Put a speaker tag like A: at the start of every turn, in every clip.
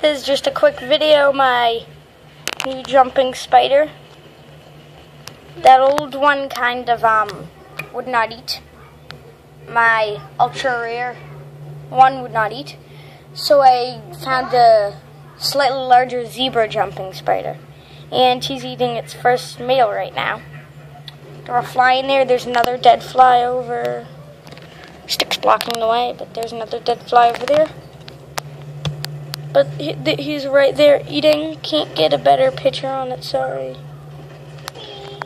A: This is just a quick video, my new jumping spider. That old one kind of um would not eat. My ultra rare one would not eat. So I found a slightly larger zebra jumping spider. And he's eating its first meal right now. There a fly in there. There's another dead fly over. Stick's blocking the way, but there's another dead fly over there. But he, he's right there eating. Can't get a better picture on it, sorry.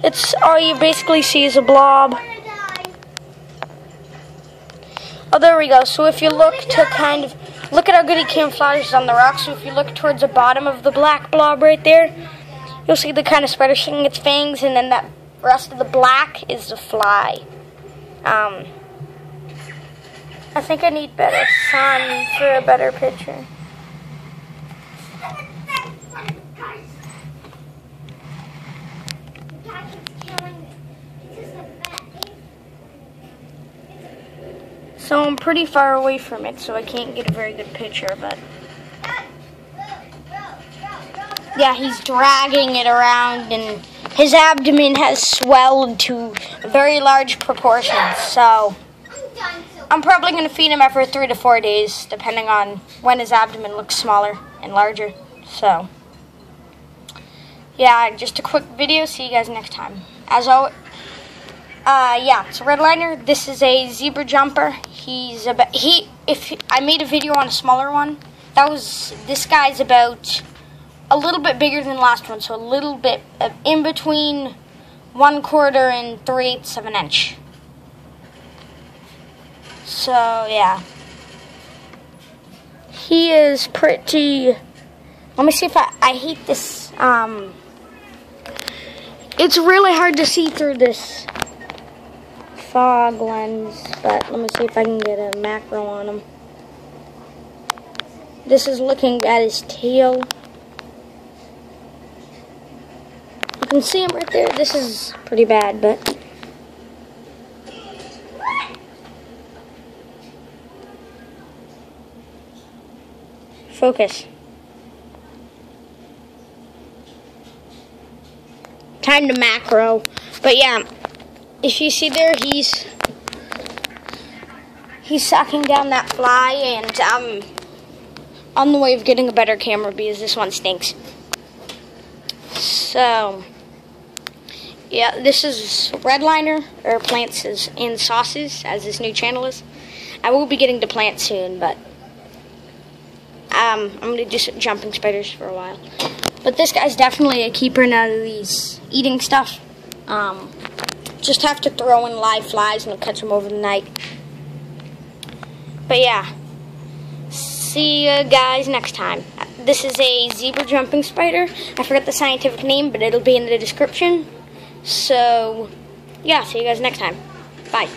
A: It's all you basically see is a blob. Oh, there we go. So if you look to kind of, look at how good he camouflages on the rock. So if you look towards the bottom of the black blob right there, you'll see the kind of spider showing its fangs, and then that rest of the black is the fly. Um, I think I need better sun for a better picture. So I'm pretty far away from it, so I can't get a very good picture, but... Yeah, he's dragging it around, and his abdomen has swelled to very large proportions, so... I'm probably going to feed him after three to four days, depending on when his abdomen looks smaller and larger, so... Yeah, just a quick video. See you guys next time. As always... Uh, yeah, it's a redliner. This is a zebra jumper. He's about he. If I made a video on a smaller one, that was this guy's about a little bit bigger than last one, so a little bit in between one quarter and three eighths of an inch. So yeah, he is pretty. Let me see if I. I hate this. Um, it's really hard to see through this fog lens, but let me see if I can get a macro on him. This is looking at his tail. You can see him right there. This is pretty bad, but... Focus. Time to macro. But yeah, if you see there, he's he's sucking down that fly, and I'm on the way of getting a better camera because this one stinks. So, yeah, this is Redliner, or Plants and Sauces, as this new channel is. I will be getting to plants soon, but um, I'm going to do some jumping spiders for a while. But this guy's definitely a keeper now of these eating stuff. Um, just have to throw in live flies and catch them over the night. But yeah, see you guys next time. This is a zebra jumping spider. I forget the scientific name, but it'll be in the description. So, yeah, see you guys next time. Bye.